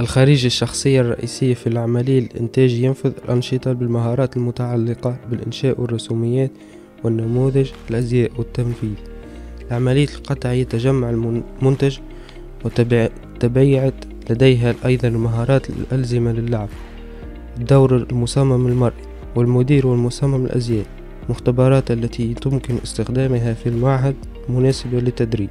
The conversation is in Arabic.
الخريج الشخصية الرئيسية في العملية الإنتاجية ينفذ الأنشطة بالمهارات المتعلقة بالإنشاء والرسوميات والنموذج الأزياء والتنفيذ. العملية القطع تجمع المنتج وتبيعت لديها أيضا المهارات الألزمة للعب الدور المصمم المرئي والمدير والمصمم الأزياء مختبرات التي يمكن استخدامها في المعهد مناسبة للتدريب.